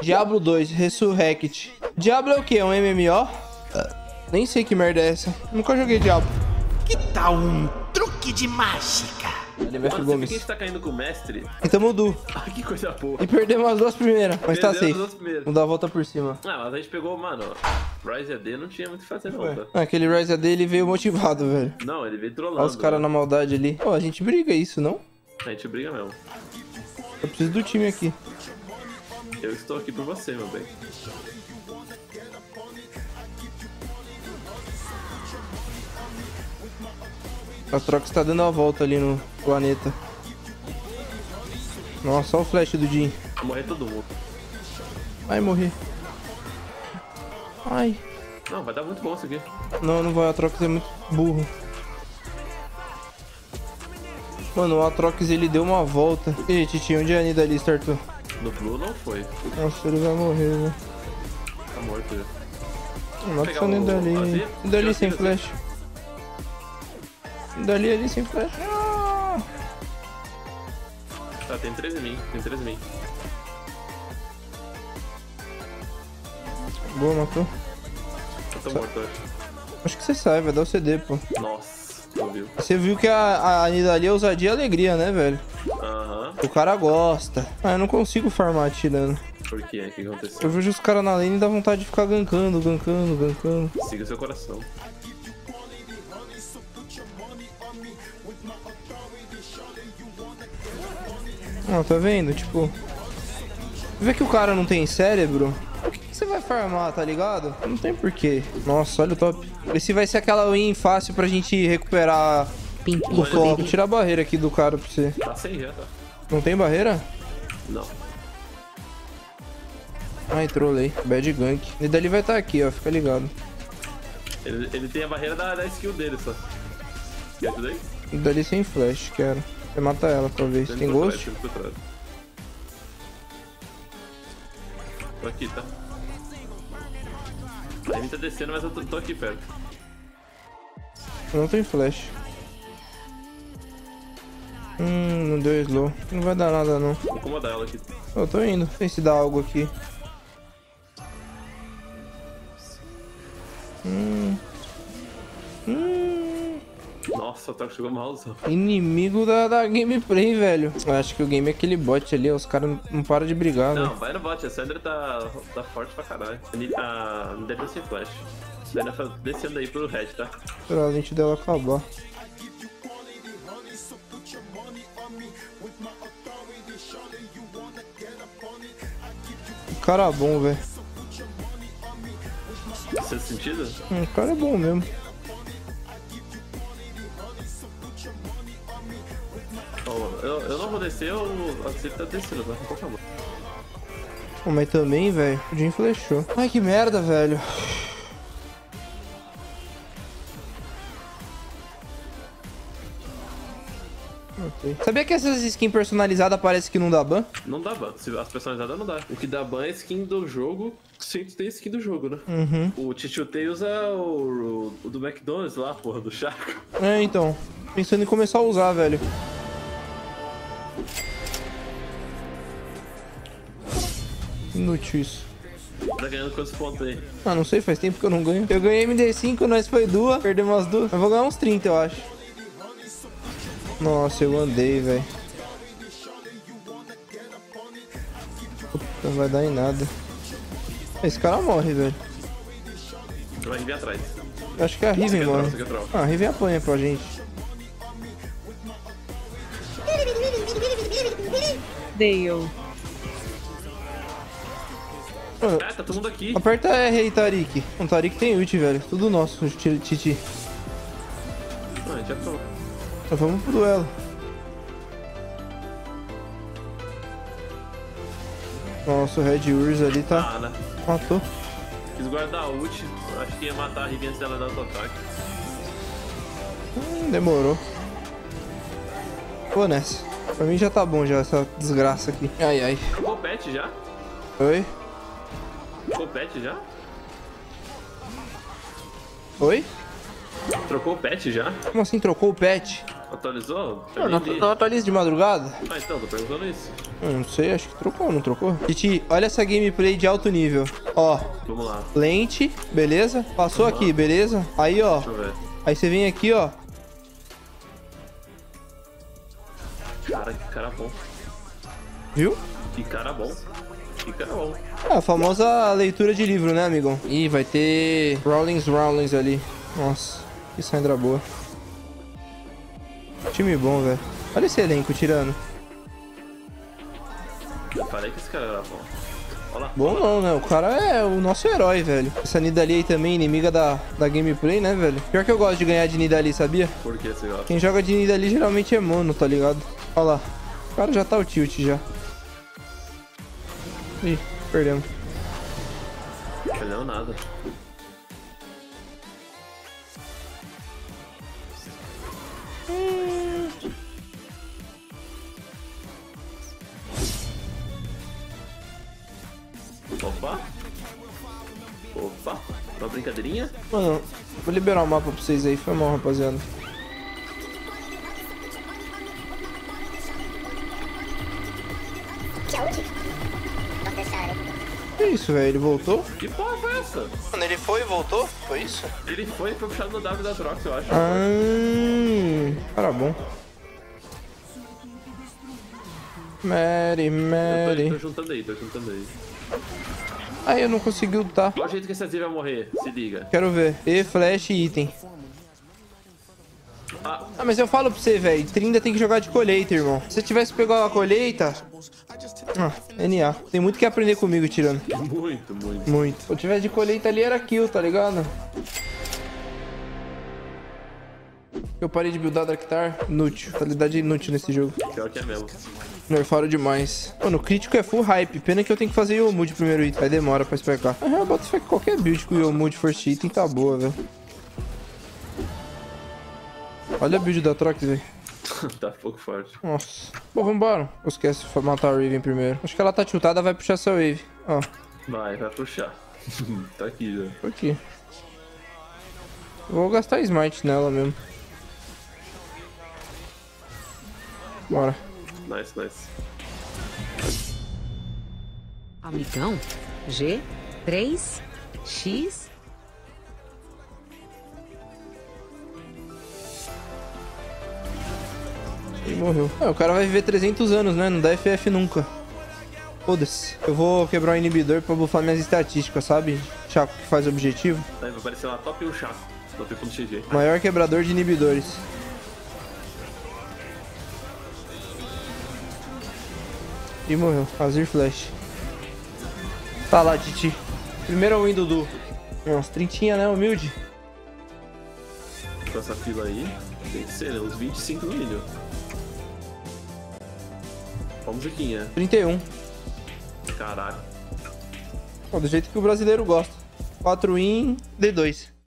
Diablo 2, Resurrect. Diablo é o que? É um MMO? Nem sei que merda é essa. Nunca joguei Diablo. Que tal um truque de mágica? Ele Mano, você vê que a gente tá caindo com o mestre? E tamo du. Ah, que coisa boa. E perdemos as duas primeiras. Mas tá Perdemos safe. as duas primeiras. Vamos dar a volta por cima. Ah, mas a gente pegou, mano, Rise AD não tinha muito o que fazer não, tá? Ah, Aquele Rise AD ele veio motivado, velho. Não, ele veio trollando. Olha os caras né? na maldade ali. Pô, a gente briga isso, não? A gente briga mesmo. Eu preciso do time aqui. Eu estou aqui por você, meu bem. A troca está dando a volta ali no planeta. Nossa, olha o flash do Jin. Vai morrer todo mundo. Vai morrer. Ai. Não, vai dar muito bom isso aqui. Não, não vai. O Atrox é muito burro. Mano, o Atrox ele deu uma volta. E aí, Titi, onde é a Nidalista, Arthur? No Blue não foi. Nossa, ele vai morrer, né? Tá morto já. Mata Nidali. Azir? Nidali Tira, sem flash. Nidali ali sem flash. Ah! Tá, tem três em mim. Tem três em mim. Boa, matou. Eu tô morto, acho. Acho que você sai, vai dar o CD, pô. Nossa, ouviu. Você viu que a, a Nidali é ousadia e alegria, né, velho? Aham. O cara gosta. Ah, eu não consigo farmar atirando. Por quê? O que aconteceu? Eu vejo os caras na lane e dá vontade de ficar gankando, gankando, gankando. Siga seu coração. Ah, tá vendo? Tipo. Vê que o cara não tem cérebro. Por que, que você vai farmar, tá ligado? Não tem porquê. Nossa, olha o top. Esse vai ser aquela win fácil pra gente recuperar o foco. Tira a barreira aqui do cara pra você. Tá sem já, tá? Não tem barreira? Não. Ai, trolei. Bad gank. E dali vai estar aqui, ó. Fica ligado. Ele, ele tem a barreira da, da skill dele só. Quer ajuda aí? E dali sem flash, quero. Você mata ela, talvez. Tem por ghost? trás, tô trás. Aqui, tá? A Amy tá descendo, mas eu tô, tô aqui perto. Não tem flash. Hum, não deu slow. Não vai dar nada, não. Vou incomodar ela aqui. Eu tô indo. Vê se dá algo aqui. Hum. Hum. Nossa, o Taco chegou malzão. Inimigo da, da gameplay, velho. Eu acho que o game é aquele bot ali. Os caras não, não param de brigar, Não, vai no bot, a Sandra tá, tá forte pra caralho. Ni- A deve sem flash. Sandra tá descendo aí pro red, tá? Esperar a lente dela acabar. Cara é bom, velho. Sexto sentido? Hum, O cara é bom mesmo. Eu, eu não vou descer, eu, a Cid tá descendo, tá? Por favor. Mas também, velho, o Jim flechou. Ai, que merda, velho. Ok. Sabia que essas skins personalizadas parece que não dá ban? Não dá ban. Se as personalizadas não dá. O que dá ban é skin do jogo, se tem skin do jogo, né? Uhum. O Tichutei usa o, o do McDonald's lá, porra, do Chaco. É, então. Pensando em começar a usar, velho. Inútil isso. Tá ganhando quantos pontos aí? Ah, não sei, faz tempo que eu não ganho. Eu ganhei MD5, nós foi duas, perdemos as duas. Eu vou ganhar uns 30, eu acho. Nossa, eu andei, velho. Não vai dar em nada. Esse cara morre, velho. Vai vir atrás. Eu acho que a Riven morre. Ah, a Riven apanha pra gente. Dale. Mano, Ah, tá todo mundo aqui. aperta R aí, Tarik. O Tarik tem ult, velho. Tudo nosso, Titi. Ah, já tô. Então vamos pro duelo. Nossa, o Red Urza ali tá. Ah, né? Matou. Quis guardar a ult. Acho que ia matar a Riven antes dela dar auto-ataque. Hum, demorou. Vou nessa. Pra mim já tá bom já, essa desgraça aqui. Ai, ai. Trocou o pet já? Oi? Trocou o pet já? Oi? Trocou o pet já? Como assim trocou o pet? Atualizou? Não, Eu não, não atualiza de madrugada? Ah, então, tô perguntando isso. Hum, Não sei, acho que trocou, não trocou? Titi, olha essa gameplay de alto nível. Ó, Vamos lá, lente, beleza? Passou aqui, beleza? Aí, ó. deixa eu ver. Aí você vem aqui, ó. Cara, que cara bom. Viu? Que cara bom. Que cara bom. É a famosa leitura de livro, né, amigão? Ih, vai ter Rowlings Rowlings ali. Nossa, que Sandra boa. Time bom, velho. Olha esse elenco tirando. Eu falei que esse cara era bom. Olha lá. Bom não, né? O cara é o nosso herói, velho. Essa Nidalee aí também, inimiga da, da gameplay, né, velho? Pior que eu gosto de ganhar de Nidalee, sabia? Por que você gosta? Quem joga de Nidalee geralmente é mono, tá ligado? Olha lá. O cara já tá o tilt já. Ih, perdemos. Não nada. Opa! Opa! Uma brincadeirinha? Mano, vou liberar o mapa pra vocês aí. Foi mal, rapaziada. Que isso, velho? Ele voltou? Que porra foi essa? Mano, ele foi e voltou? Foi isso? Ele foi pro puxado no W da Trox, eu acho. Ah, cara bom. Mary, Eu tô, Mary. tô juntando aí, tô juntando aí. Aí eu não consegui lutar. Olha o jeito que essa Z vai morrer, se liga. Quero ver. E, flash e item. Ah, Ah, mas eu falo pra você, velho. Trinda tem que jogar de colheita, irmão. Se você tivesse pegado a colheita... Ah, NA. Tem muito que aprender comigo tirando. muito, muito. Muito. Se eu tivesse de colheita ali, era kill, tá ligado? Eu parei de buildar Draktar. Inútil. Qualidade inútil nesse jogo. Pior que é mesmo. Nerfaram demais. Mano, o crítico é full hype. Pena que eu tenho que fazer Yomu de primeiro item. Aí demora pra especar. Na real, eu boto fé que qualquer build com Yomu de first item tá boa, velho. Olha a build da Trox, velho. tá pouco forte. Nossa. Bom, vambora. Eu esquece de matar a Raven primeiro. Acho que ela tá tiltada, vai puxar essa wave. Ó, Vai, vai puxar. tá aqui já. aqui. Vou gastar smite nela mesmo. Bora. Nice, nice. Amigão? G? 3? X? E morreu. Ah, o cara vai viver 300 anos, né? Não dá FF nunca. Foda-se. Eu vou quebrar o inibidor pra buffar minhas estatísticas, sabe? Chaco que faz objetivo. Aí vai aparecer lá top 1 chaco. Top.xg. Maior quebrador de inibidores. E morreu. Azir Flash. Tá lá, Titi. Primeiro win, Dudu. Nossa, trintinha, né? Humilde. Com essa fila aí, tem que ser, né? Uns 25 no mínimo. Ó, musiquinha. 31. Caralho. Ó, do jeito que o brasileiro gosta. 4 win, D2.